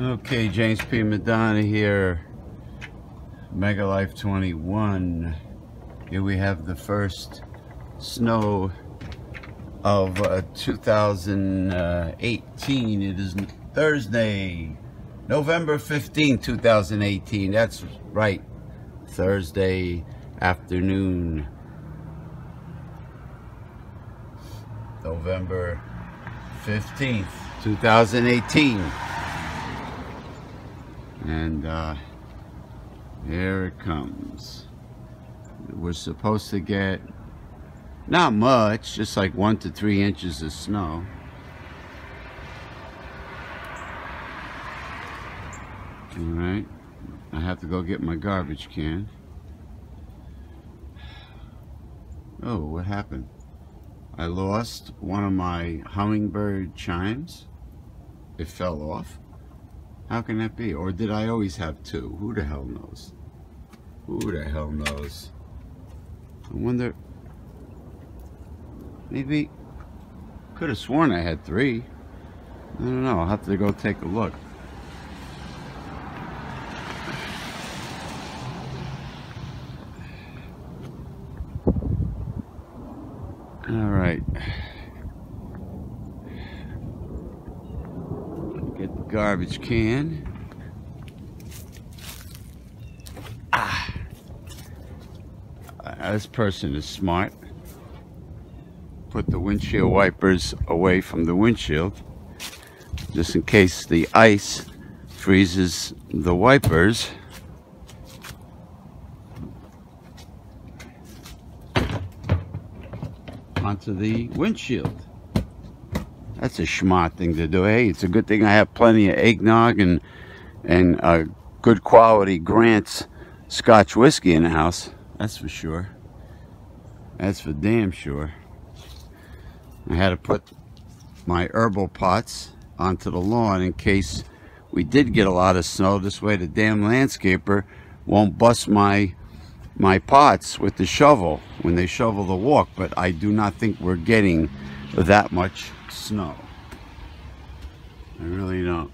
Okay, James P. Madonna here. Mega Life 21. Here we have the first snow of uh, 2018. It is Thursday, November 15, 2018. That's right, Thursday afternoon. November 15th, 2018. And uh, here it comes. We're supposed to get not much, just like one to three inches of snow. All right, I have to go get my garbage can. Oh, what happened? I lost one of my hummingbird chimes. It fell off. How can that be? Or did I always have two? Who the hell knows? Who the hell knows? I wonder. Maybe. Could have sworn I had three. I don't know. I'll have to go take a look. All right. Get the garbage can. Ah. Uh, this person is smart. Put the windshield wipers away from the windshield just in case the ice freezes the wipers. onto the windshield. That's a smart thing to do. Hey, it's a good thing I have plenty of eggnog and and uh, good quality Grant's Scotch whiskey in the house. That's for sure. That's for damn sure. I had to put my herbal pots onto the lawn in case we did get a lot of snow. This way the damn landscaper won't bust my my pots with the shovel when they shovel the walk, but I do not think we're getting that much snow. I really don't.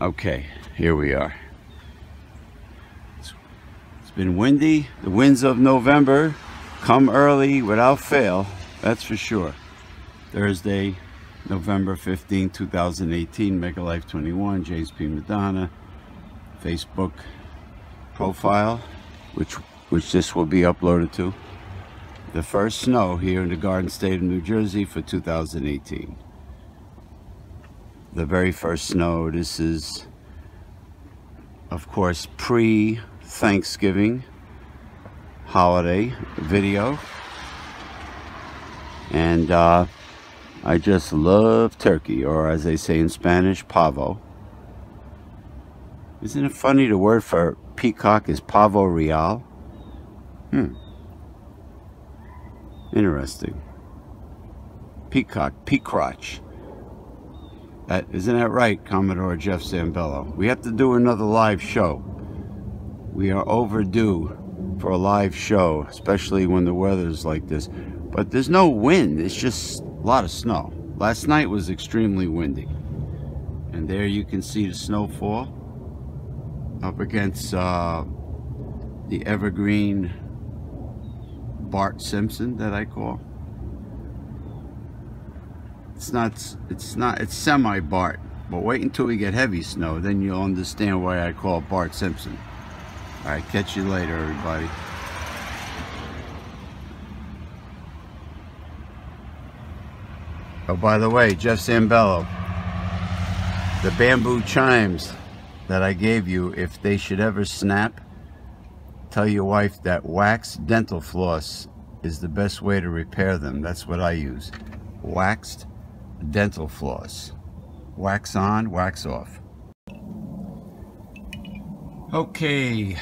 Okay, here we are. It's, it's been windy. The winds of November come early without fail, that's for sure. Thursday, November 15, 2018, Mega Life 21, James P. Madonna, Facebook profile, which which this will be uploaded to. The first snow here in the Garden State of New Jersey for 2018. The very first snow. This is, of course, pre-Thanksgiving holiday video. And uh, I just love turkey, or as they say in Spanish, pavo. Isn't it funny the word for peacock is pavo real? Hmm. Interesting. Peacock, peacrotch. Isn't that right, Commodore Jeff Zambello? We have to do another live show. We are overdue for a live show, especially when the weather's like this. But there's no wind, it's just a lot of snow. Last night was extremely windy. And there you can see the snowfall up against uh, the evergreen Bart Simpson that I call. It's not, it's not, it's semi-Bart, but wait until we get heavy snow, then you'll understand why I call Bart Simpson. All right, catch you later, everybody. Oh, by the way, Jeff Sambello, the bamboo chimes that I gave you, if they should ever snap, tell your wife that waxed dental floss is the best way to repair them. That's what I use. Waxed dental floss. Wax on, wax off. Okay,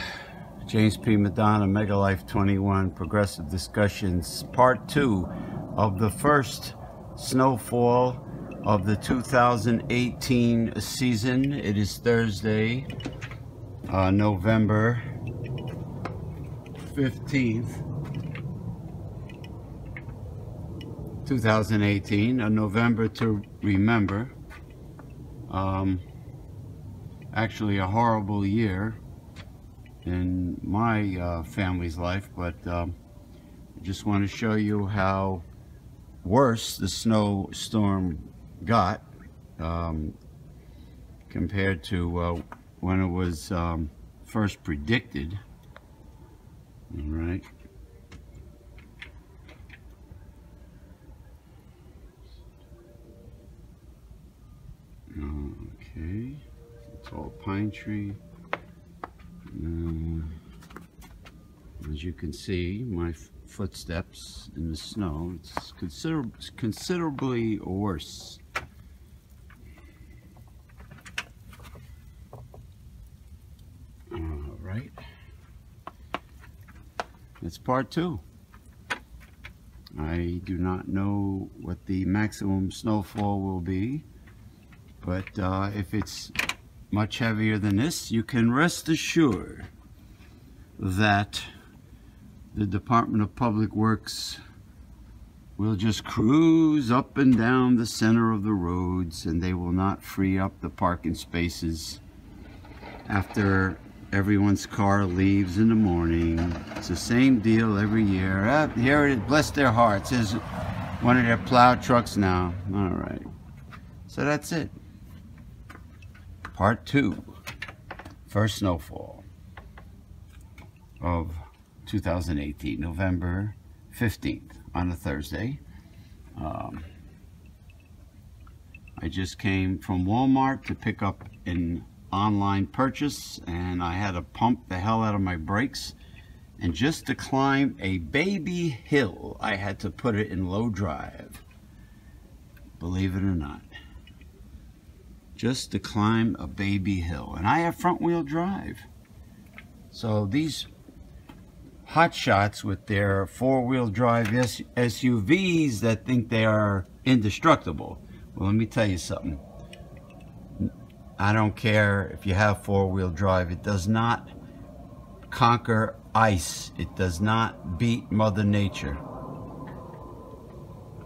James P. Madonna, Mega Life 21, Progressive Discussions, Part 2 of the first snowfall of the 2018 season. It is Thursday, uh, November 15th, 2018, a November to remember. Um, actually a horrible year in my uh, family's life, but um, I just want to show you how worse the snowstorm got um, compared to uh, when it was um, first predicted. All right. Okay, it's all pine tree. Uh, as you can see, my footsteps in the snow, it's consider considerably worse. All right, that's part two. I do not know what the maximum snowfall will be, but uh, if it's much heavier than this, you can rest assured that the Department of Public Works will just cruise up and down the center of the roads and they will not free up the parking spaces after everyone's car leaves in the morning. It's the same deal every year. Uh, here it is, bless their hearts, is one of their plow trucks now. All right. So that's it. Part two. First snowfall of 2018, November 15th on a Thursday. Um, I just came from Walmart to pick up an online purchase and I had to pump the hell out of my brakes and just to climb a baby hill. I had to put it in low drive believe it or not just to climb a baby hill. And I have front wheel drive. So these hot shots with their four-wheel drive SUVs that think they are indestructible. Well let me tell you something I don't care if you have four-wheel drive. It does not conquer ice. It does not beat Mother Nature.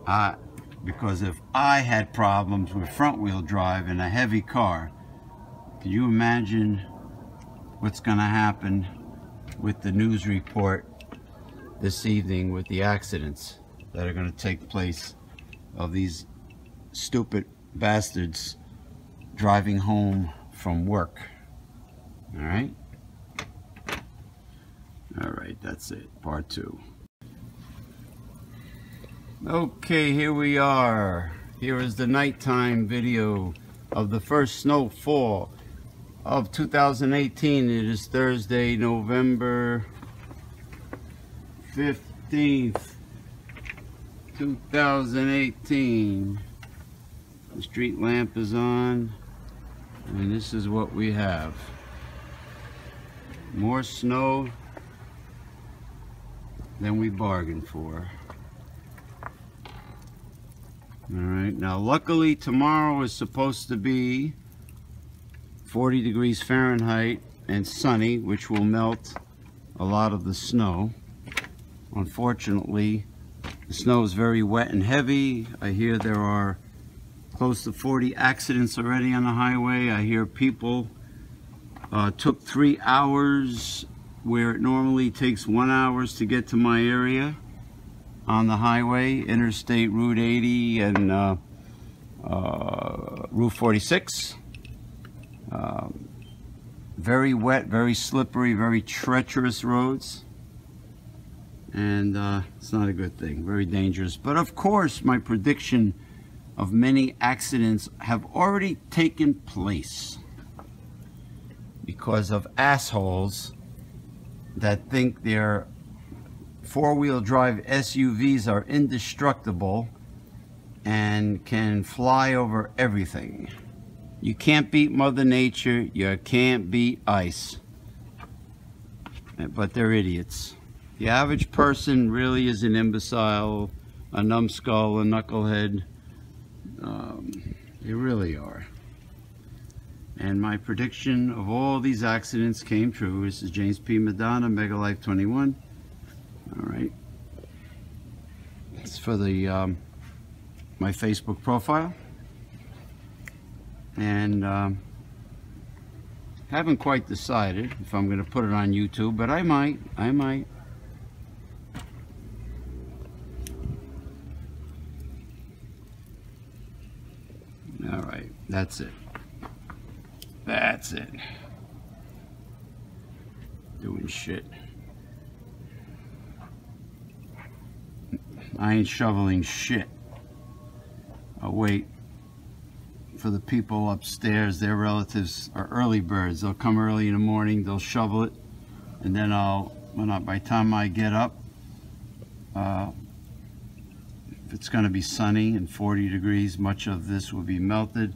Uh, because if I had problems with front-wheel drive in a heavy car, can you imagine what's going to happen with the news report this evening with the accidents that are going to take place of these stupid bastards driving home from work. All right? All right, that's it. Part two. Okay, here we are. Here is the nighttime video of the first snowfall of 2018. It is Thursday, November 15th, 2018. The street lamp is on. And this is what we have. More snow than we bargained for. Alright, now luckily tomorrow is supposed to be 40 degrees Fahrenheit and sunny, which will melt a lot of the snow. Unfortunately, the snow is very wet and heavy. I hear there are close to 40 accidents already on the highway. I hear people uh, took three hours where it normally takes one hours to get to my area on the highway, Interstate Route 80 and uh, uh, Route 46. Um, very wet, very slippery, very treacherous roads. And uh, it's not a good thing, very dangerous. But of course, my prediction of many accidents have already taken place because of assholes that think their four-wheel drive SUVs are indestructible and can fly over everything. You can't beat Mother Nature, you can't beat ice. But they're idiots. The average person really is an imbecile, a numbskull, a knucklehead, um, they really are. And my prediction of all these accidents came true. This is James P. Madonna, Mega Life 21. All right. It's for the um, my Facebook profile. and um, haven't quite decided if I'm going to put it on YouTube, but I might. I might. All right, that's it. That's it. Doing shit. I ain't shoveling shit. I'll wait for the people upstairs. Their relatives are early birds. They'll come early in the morning, they'll shovel it, and then I'll, when I, by the time I get up, uh, if it's going to be sunny and 40 degrees, much of this will be melted,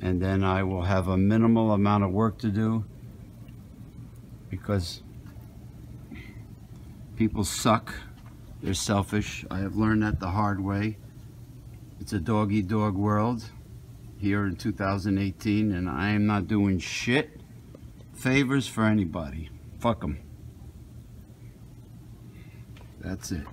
and then I will have a minimal amount of work to do because people suck. They're selfish. I have learned that the hard way. It's a dog eat dog world here in 2018, and I am not doing shit favors for anybody. Fuck them. That's it.